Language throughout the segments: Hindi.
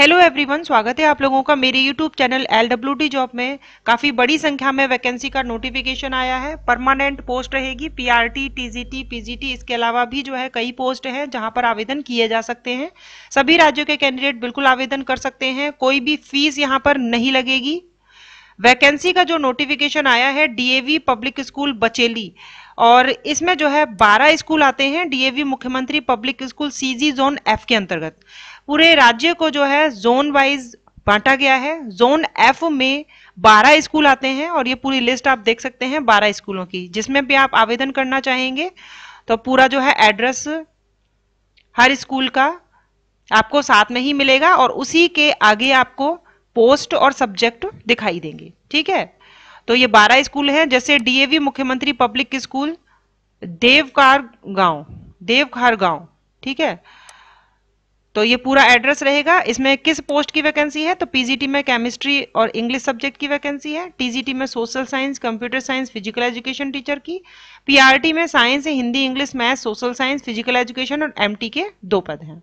हेलो एवरीवन स्वागत है आप लोगों का मेरे YouTube channel L W T job में। काफ़ी बड़ी संख्या में वैकेंसी का नोटिफिकेशन आया है। परमानेंट पोस्ट रहेगी। पीआरटी टीजीटी पीजीटी इसके अलावा भी जो है कई पोस्ट है जहाँ पर आवेदन किए जा सकते हैं। सभी राज्यों के कैंडिडेट बिल्कुल आवेदन कर सकते हैं। कोई भी फ़ीस यहाँ पर नहीं लगेगी। वैकेंसी का जो नोटिफिकेशन आया है डीएवी पब्लिक स्कूल बचेली। और इसमें जो है 12 स्कूल आते हैं। डीएवी मुख्यमंत्री public school CG zone F के अंतर्गत। पूरे राज्य को जो है जोन वाइज बांटा गया है। जोन एफ़ में 12 स्कूल आते हैं और ये पूरी लिस्ट आप देख सकते हैं 12 स्कूलों की, जिसमें भी आप आवेदन करना चाहेंगे तो पूरा जो है एड्रेस हर स्कूल का आपको साथ में ही मिलेगा और उसी के आगे आपको पोस्ट और सब्जेक्ट दिखाई देंगे। ठीक है? तो ये 12 स्कूल हैं, जैसे डीएवी मुख्यमंत्री पब्लिक स्कूल देवकार गाँव देवखार गाँव। ठीक है? तो ये पूरा एड्रेस रहेगा। इसमें किस पोस्ट की वैकेंसी है? तो पीजीटी में केमिस्ट्री और इंग्लिश सब्जेक्ट की वैकेंसी है। टीजीटी में social science computer science physical education teacher की। पीआरटी में science Hindi English math social science physical education और एमटी के दो पद हैं।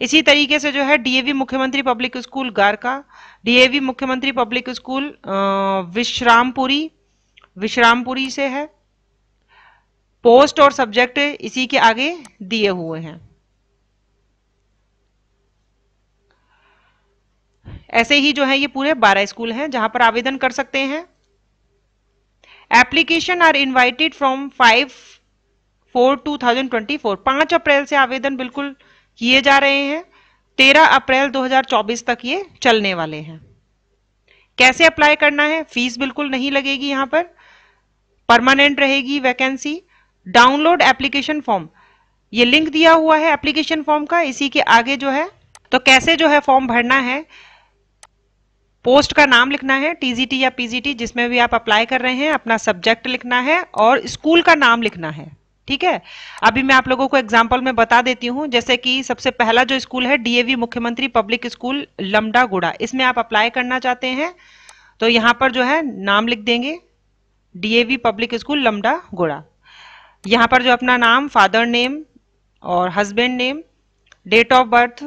इसी तरीके से जो है डीएवी मुख्यमंत्री पब्लिक स्कूल गारका डीएवी मुख्यमंत्री पब्लिक स्कूल विश्रामपुरी। विश्रामपुरी से है। पोस्ट और सब्जेक्ट इसी के आगे दिए हुए हैं। ऐसे ही जो है ये पूरे 12 स्कूल हैं जहाँ पर आवेदन कर सकते हैं। Application are invited from 5 four two thousand twenty four पाँच अप्रैल से आवेदन बिल्कुल किए जा रहे हैं। 13 अप्रैल 2024 तक ये चलने वाले हैं। कैसे अप्लाई करना है? फ़ीस बिल्कुल नहीं लगेगी यहाँ पर। परमानेंट रहेगी वैकेंसी डाउनलोड एप्लीकेशन फॉर्म ये लिंक दिया हुआ है एप्लीकेशन फॉर्म का। इसी के आगे जो है तो कैसे जो है फॉर्म भरना है? पोस्ट का नाम लिखना है टीजीटी या पीजीटी जिसमें भी आप अप्लाई कर रहे हैं, अपना सब्जेक्ट लिखना है और स्कूल का नाम लिखना है, ठीक है? अभी मैं आप लोगों को एग्ज़ाम्पल में बता देती हूँ, जैसे कि सबसे पहला जो स्कूल है डीएवी मुख्यमंत्री पब्लिक स्कूल लमडा गुड़ा इसमें आप अप्लाई करना चाहते हैं तो यहाँ पर जो है, नाम लिख देंगे डीएवी पब्लिक स्कूल लमडा गुड़ा यहाँ पर जो अपना नाम फादर नेम और husband name date of birth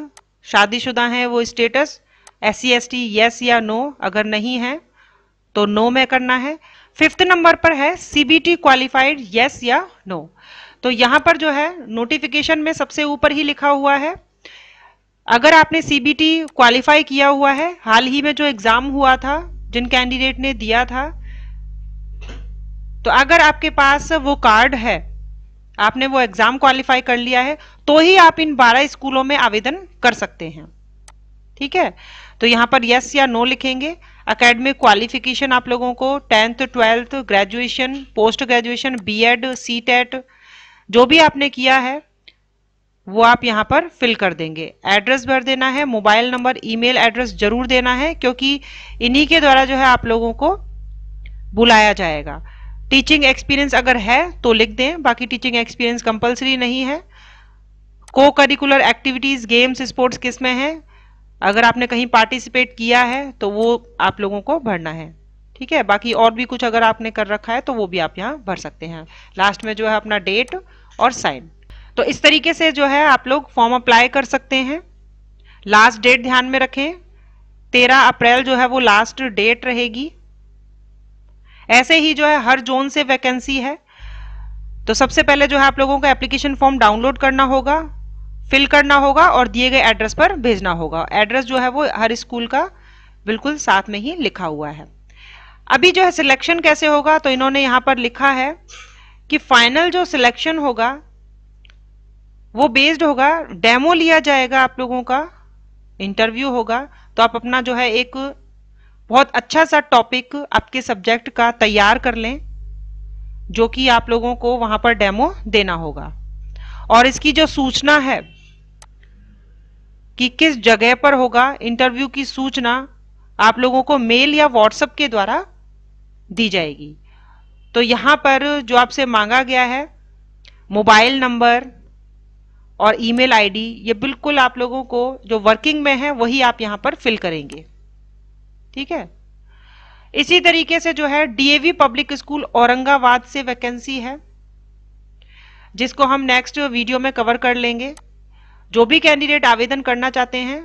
शादीशुदा है वो status S C S T yes या नो अगर नहीं है तो नो में करना है। फिफ्थ नंबर पर है सीबीटी क्वालिफाइड यस या नो तो यहाँ पर जो है नोटिफिकेशन में सबसे ऊपर ही लिखा हुआ है। अगर आपने सीबीटी क्वालिफाई किया हुआ है, हाल ही में जो एग्ज़ाम हुआ था, जिन कैंडिडेट ने दिया था तो अगर आपके पास वो कार्ड है, आपने वो एग्ज़ाम क्वालिफाई कर लिया है तो ही आप इन 12 स्कूलों में आवेदन कर सकते हैं। ठीक है? तो यहाँ पर यस या नो लिखेंगे। अकेडमिक क्वालिफिकेशन आप लोगों को tenth twelfth graduation post graduation BEd C TET जो भी आपने किया है, वो आप यहाँ पर फिल कर देंगे। एड्रेस भर देना है मोबाइल नंबर ईमेल एड्रेस ज़रूर देना है, क्योंकि इन्हीं के द्वारा जो है आप लोगों को बुलाया जाएगा। टीचिंग एक्सपीरियंस अगर है तो लिख दें, बाकी टीचिंग एक्सपीरियंस कंपलसरी नहीं है। को करिकुलर एक्टिविटीज़ गेम्स स्पोर्ट्स किसमें है? अगर आपने कहीं पार्टिसिपेट किया है तो वो आप लोगों को भरना है। ठीक है? बाकी और भी कुछ अगर आपने कर रखा है तो वो भी आप यहाँ भर सकते हैं। लास्ट में जो है अपना डेट और साइन तो इस तरीके से जो है आप लोग फॉर्म अप्लाई कर सकते हैं। लास्ट डेट ध्यान में रखें। तेरह अप्रैल जो है वो लास्ट डेट रहेगी। ऐसे ही जो है हर जोन से वैकेंसी है। तो सबसे पहले जो है आप लोगों को एप्लीकेशन फॉर्म डाउनलोड करना होगा। फिल करना होगा और दिए गए एड्रेस पर भेजना होगा। एड्रेस जो है वो हर स्कूल का बिल्कुल साथ में ही लिखा हुआ है। अभी जो है सिलेक्शन कैसे होगा तो इन्होंने यहाँ पर लिखा है कि फाइनल जो सिलेक्शन होगा, वो बेस्ड होगा, डेमो लिया जाएगा आप लोगों का, इंटरव्यू होगा तो आप अपना जो है एक बहुत अच्छा सा टॉपिक आपके सब्जेक्ट का तैयार कर लें, जो कि आप लोगों को वहाँ पर डेमो देना होगा। और इसकी जो सूचना है कि किस जगह पर होगा इंटरव्यू की सूचना आप लोगों को मेल या व्हाट्सएप के द्वारा दी जाएगी। तो यहाँ पर जो आपसे मांगा गया है मोबाइल नंबर और ईमेल आईडी ये बिल्कुल आप लोगों को जो वर्किंग में है, वही आप यहाँ पर फिल करेंगे। ठीक है? इसी तरीके से जो है डीएवी पब्लिक स्कूल औरंगाबाद से वैकेंसी है, जिसको हम नेक्स्ट वीडियो में कवर कर लेंगे। जो भी कैंडिडेट आवेदन करना चाहते हैं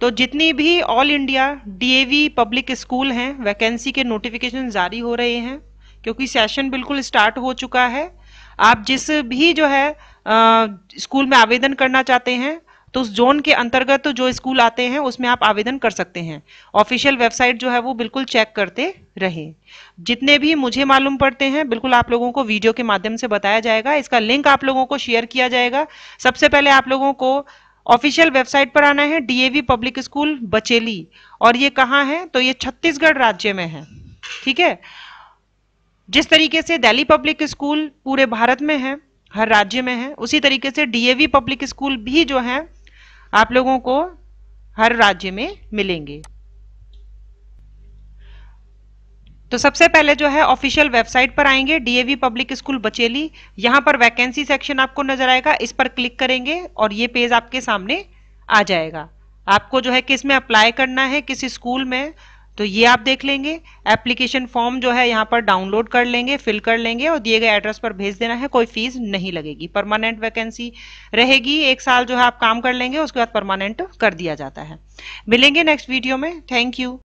तो जितनी भी all India DAV public school हैं वैकेंसी के नोटिफिकेशन जारी हो रहे हैं, क्योंकि सेशन बिल्कुल स्टार्ट हो चुका है। आप जिस भी जो है स्कूल में आवेदन करना चाहते हैं तो उस जोन के अंतर्गत जो स्कूल आते हैं, उसमें आप आवेदन कर सकते हैं। ऑफिशियल वेबसाइट जो है, वो बिल्कुल चेक करते रहे। जितने भी मुझे मालूम पड़ते हैं, बिल्कुल आप लोगों को वीडियो के माध्यम से बताया जाएगा। इसका लिंक आप लोगों को शेयर किया जाएगा। सबसे पहले आप लोगों को ऑफिशियल वेबसाइट पर आना है, डीएवी पब्लिक स्कूल, बचेली। और ये कहाँ है? तो ये छत्तीसगढ़ राज्य में है। ठीक है? जिस तरीके से दिल्ली पब्लिक स्कूल पूरे भारत में है, हर राज्य में है, उसी तरीके से डीएवी पब्लिक स्कूल भी जो है आप लोगों को हर राज्य में मिलेंगे। तो सबसे पहले जो है ऑफिशियल वेबसाइट पर आएँगे डीएवी पब्लिक स्कूल बचेली। यहाँ पर वैकेंसी सेक्शन आपको नज़र आएगा, इस पर क्लिक करेंगे और ये पेज आपके सामने आ जाएगा। आपको जो है, किसमें अप्लाई करना है, किस स्कूल में तो ये आप देख लेंगे। एप्लीकेशन फॉर्म जो है यहाँ पर डाउनलोड कर लेंगे फिल कर लेंगे और दिए गए एड्रेस पर भेज देना है, कोई फ़ीस नहीं लगेगी। परमानेंट वैकेंसी रहेगी, एक साल जो है आप काम कर लेंगे, उसके बाद परमानेंट कर दिया जाता है। मिलेंगे नेक्स्ट वीडियो में। Thank you